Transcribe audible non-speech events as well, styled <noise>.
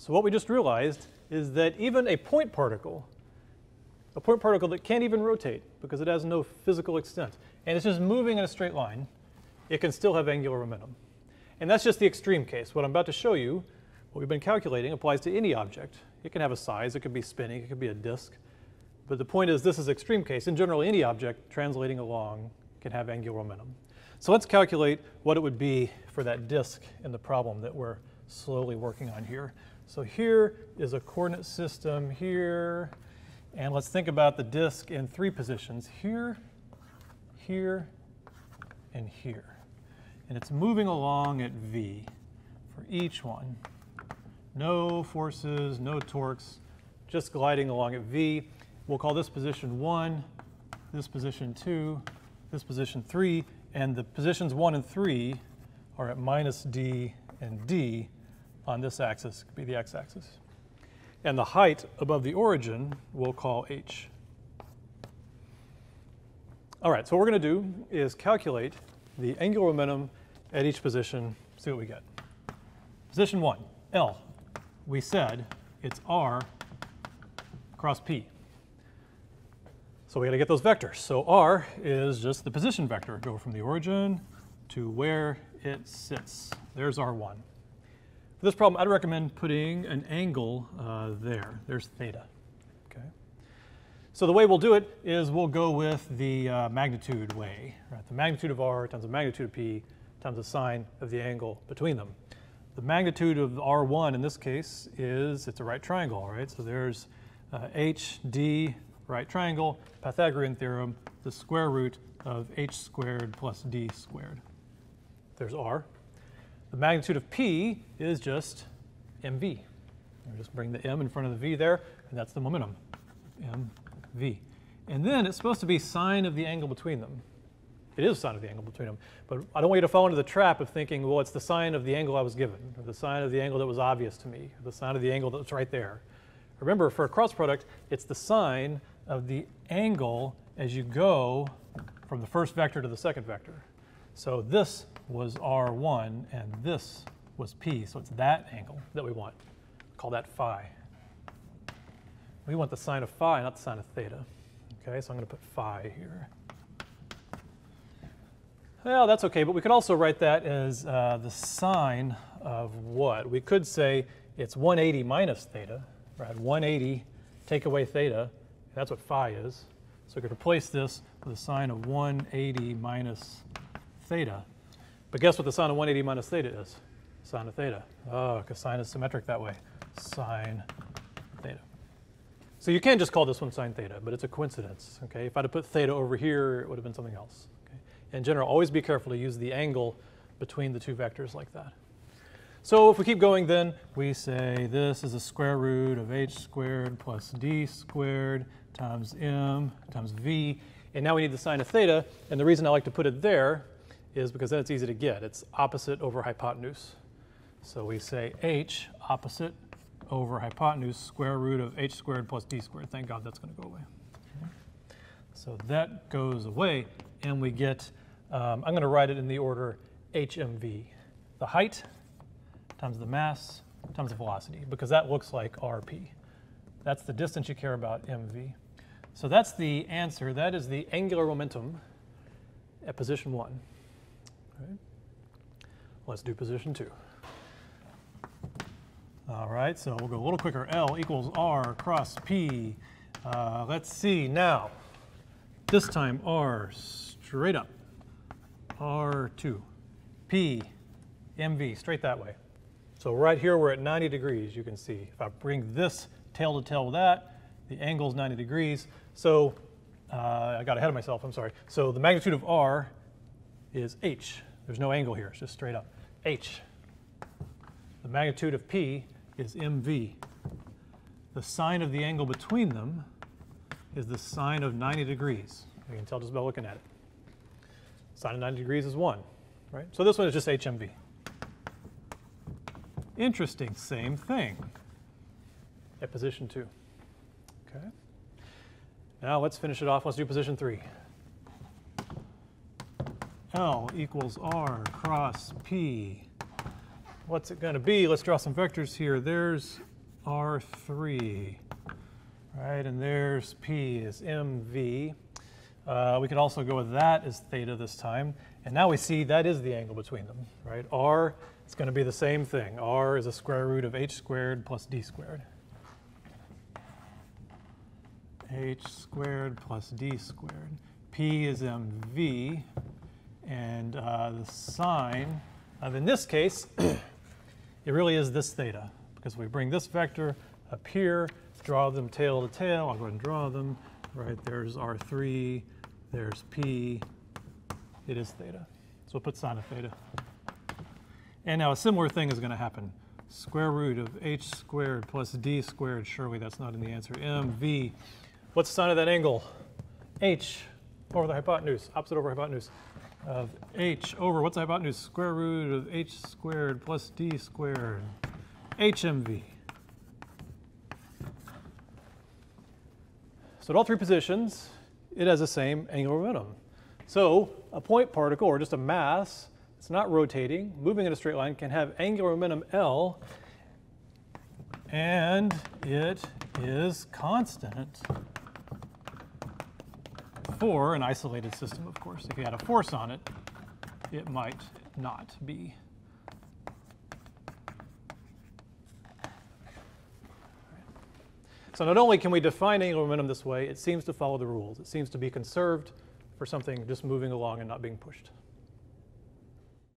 So what we just realized is that even a point particle, a point particle that can't even rotate because it has no physical extent, and it's just moving in a straight line, it can still have angular momentum. And that's just the extreme case. What I'm about to show you, what we've been calculating, applies to any object. It can have a size, it could be spinning, it could be a disk. But the point is this is extreme case. In general, any object translating along can have angular momentum. So let's calculate what it would be for that disk in the problem that we're slowly working on here. So here is a coordinate system here, and let's think about the disk in three positions, here, here, and here. And it's moving along at v for each one. No forces, no torques, just gliding along at v. We'll call this position 1, this position 2, this position 3, and the positions 1 and 3 are at minus d and d on this axis, could be the x-axis. And the height above the origin we'll call h. All right, so what we're going to do is calculate the angular momentum at each position, see what we get. Position 1, L. We said it's r cross p. So we got to get those vectors. So r is just the position vector. Go from the origin to where it sits. There's r1. For this problem, I'd recommend putting an angle uh, there. There's theta. Okay. So the way we'll do it is we'll go with the uh, magnitude way. Right? The magnitude of r times the magnitude of p times the sine of the angle between them. The magnitude of r1 in this case is, it's a right triangle, right? So there's uh, h, d, right triangle, Pythagorean theorem, the square root of h squared plus d squared. There's r. The magnitude of P is just mv. We just bring the m in front of the v there, and that's the momentum, mv. And then it's supposed to be sine of the angle between them. It is sine of the angle between them. But I don't want you to fall into the trap of thinking, well, it's the sine of the angle I was given, or the sine of the angle that was obvious to me, or the sine of the angle that's right there. Remember, for a cross product, it's the sine of the angle as you go from the first vector to the second vector. So this was R1 and this was P, so it's that angle that we want. Call that phi. We want the sine of phi, not the sine of theta. Okay, so I'm going to put phi here. Well, that's okay, but we could also write that as uh, the sine of what? We could say it's 180 minus theta, right? 180, take away theta, that's what phi is. So we could replace this with a sine of 180 minus theta. But guess what the sine of 180 minus theta is? Sine of theta. Oh, because sine is symmetric that way. Sine theta. So you can just call this one sine theta, but it's a coincidence. Okay, If I'd have put theta over here, it would have been something else. Okay? In general, always be careful to use the angle between the two vectors like that. So if we keep going then, we say this is a square root of h squared plus d squared times m times v. And now we need the sine of theta. And the reason I like to put it there is because then it's easy to get. It's opposite over hypotenuse. So we say h opposite over hypotenuse square root of h squared plus d squared. Thank God that's going to go away. So that goes away, and we get, um, I'm going to write it in the order hmv. The height times the mass times the velocity, because that looks like rp. That's the distance you care about, mv. So that's the answer. That is the angular momentum at position one. Okay. Let's do position two. All right, so we'll go a little quicker. L equals R cross P. Uh, let's see now. This time R straight up. R2. P, MV, straight that way. So right here we're at 90 degrees, you can see. If I bring this tail to tail with that, the angle is 90 degrees. So uh, I got ahead of myself, I'm sorry. So the magnitude of R is H. There's no angle here, it's just straight up. H. The magnitude of P is MV. The sine of the angle between them is the sine of 90 degrees. You can tell just by looking at it. Sine of 90 degrees is 1, right? So this one is just HMV. Interesting, same thing at position 2. Okay. Now let's finish it off. Let's do position 3. L equals R cross P. What's it going to be? Let's draw some vectors here. There's R3, right? And there's P is MV. Uh, we could also go with that as theta this time. And now we see that is the angle between them, right? R is going to be the same thing. R is a square root of h squared plus d squared. h squared plus d squared. P is mv, and uh, the sine of, in this case, <coughs> it really is this theta, because we bring this vector up here, draw them tail to tail. I'll go ahead and draw them. Right, there's R3, there's P, it is theta. So we'll put sine of theta. And now a similar thing is going to happen. Square root of h squared plus d squared, surely that's not in the answer. mv, what's the sine of that angle? h over the hypotenuse, opposite over hypotenuse of h over, what's hypotenuse? Square root of h squared plus d squared, hmv. So at all three positions, it has the same angular momentum. So a point particle, or just a mass, it's not rotating, moving in a straight line, can have angular momentum L, and it is constant for an isolated system, of course. If you had a force on it, it might not be. So not only can we define angular momentum this way, it seems to follow the rules. It seems to be conserved for something just moving along and not being pushed.